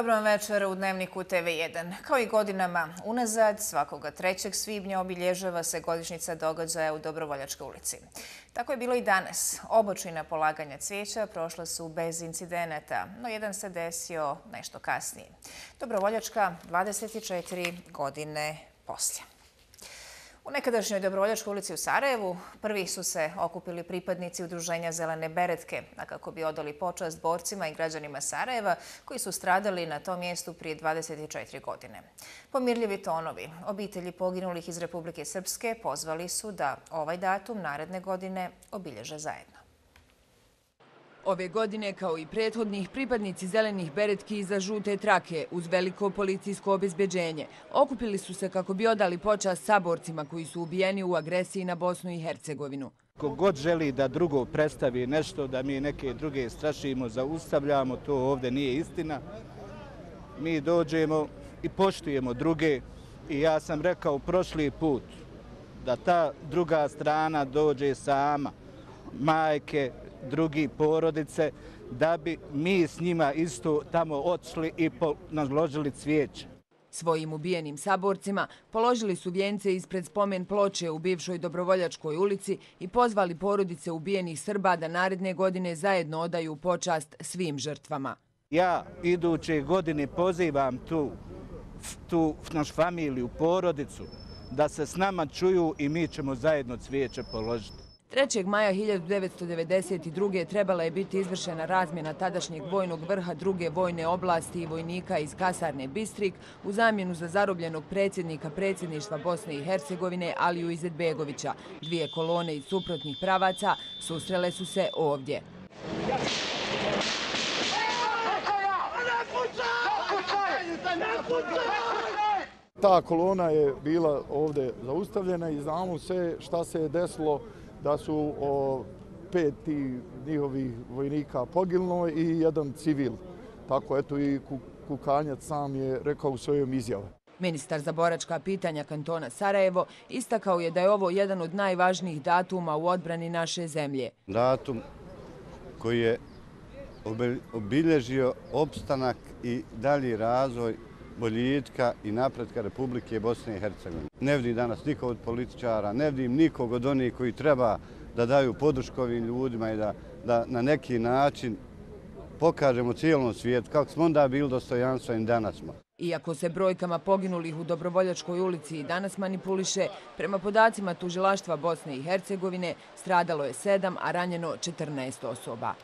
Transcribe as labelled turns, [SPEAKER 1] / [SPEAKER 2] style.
[SPEAKER 1] Dobro vam večer u Dnevniku TV1. Kao i godinama unazad, svakoga 3. svibnja obilježava se godišnjica događaja u Dobrovoljačkoj ulici. Tako je bilo i danas. Obočina polaganja cvijeća prošla su bez incidenata, no jedan se desio nešto kasnije. Dobrovoljačka 24 godine poslije. U nekadašnjoj Dobrovoljačkoj ulici u Sarajevu prvi su se okupili pripadnici Udruženja Zelene Beretke, a kako bi odali počast borcima i građanima Sarajeva koji su stradali na tom mjestu prije 24 godine. Pomirljivi tonovi obitelji poginulih iz Republike Srpske pozvali su da ovaj datum naredne godine obilježe zajedno.
[SPEAKER 2] Ove godine, kao i prethodnih, pripadnici zelenih beretki iza žute trake uz veliko policijsko obezbeđenje okupili su se kako bi odali počast saborcima koji su ubijeni u agresiji na Bosnu i Hercegovinu.
[SPEAKER 3] Kogod želi da drugo predstavi nešto, da mi neke druge strašimo, zaustavljamo, to ovdje nije istina. Mi dođemo i poštujemo druge i ja sam rekao prošli put da ta druga strana dođe sama, majke, drugi porodice, da bi mi s njima isto tamo odšli i naložili cvijeće.
[SPEAKER 2] Svojim ubijenim saborcima položili su vjence ispred spomen ploče u bivšoj Dobrovoljačkoj ulici i pozvali porodice ubijenih Srba da naredne godine zajedno odaju počast svim žrtvama.
[SPEAKER 3] Ja iduće godine pozivam tu, tu naš familiju, porodicu, da se s nama čuju i mi ćemo zajedno cvijeće položiti.
[SPEAKER 2] 3. maja 1992. trebala je biti izvršena razmjena tadašnjeg vojnog vrha druge vojne oblasti i vojnika iz Kasarne Bistrik u zamjenu za zarobljenog predsjednika predsjedništva Bosne i Hercegovine Aliju Izetbegovića. Dvije kolone iz suprotnih pravaca susrele su se ovdje.
[SPEAKER 4] Ta kolona je bila ovdje zaustavljena i znamo sve šta se je desilo da su pet njihovih vojnika pogilno i jedan civil. Tako eto i Kukanjac sam je rekao u svojom izjavu.
[SPEAKER 2] Ministar za boračka pitanja kantona Sarajevo istakao je da je ovo jedan od najvažnijih datuma u odbrani naše zemlje.
[SPEAKER 5] Datum koji je obilježio opstanak i dalji razvoj boljitka i napretka Republike Bosne i Hercegovine. Ne vidim danas nikog od političara, ne vidim nikog od onih koji treba da daju podršku ovim ljudima i da, da na neki način pokažemo cijelom svijetu kako smo onda bili dostojanstva i danas smo.
[SPEAKER 2] Iako se brojkama poginulih u Dobrovoljačkoj ulici i danas manipuliše, prema podacima tužilaštva Bosne i Hercegovine stradalo je sedam, a ranjeno 14 osoba.